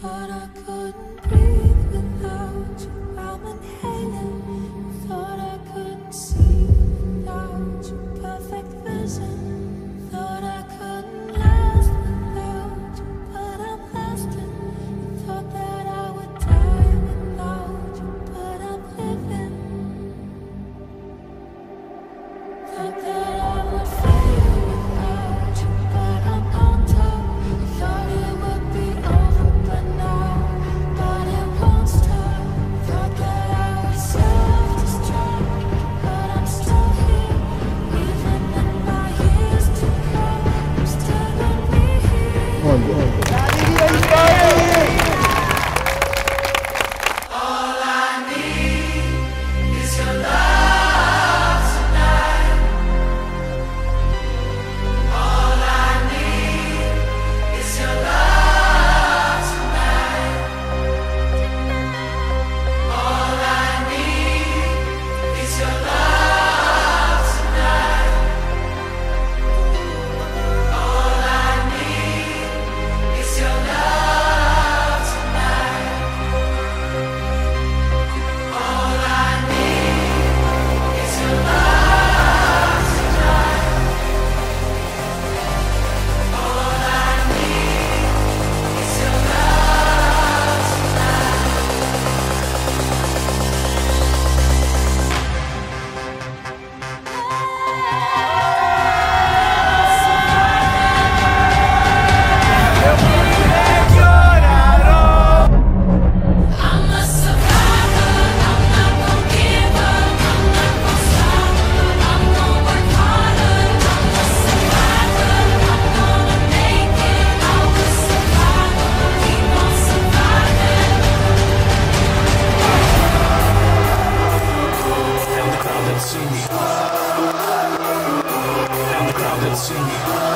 Thought I couldn't see without you, perfect vision. Sim.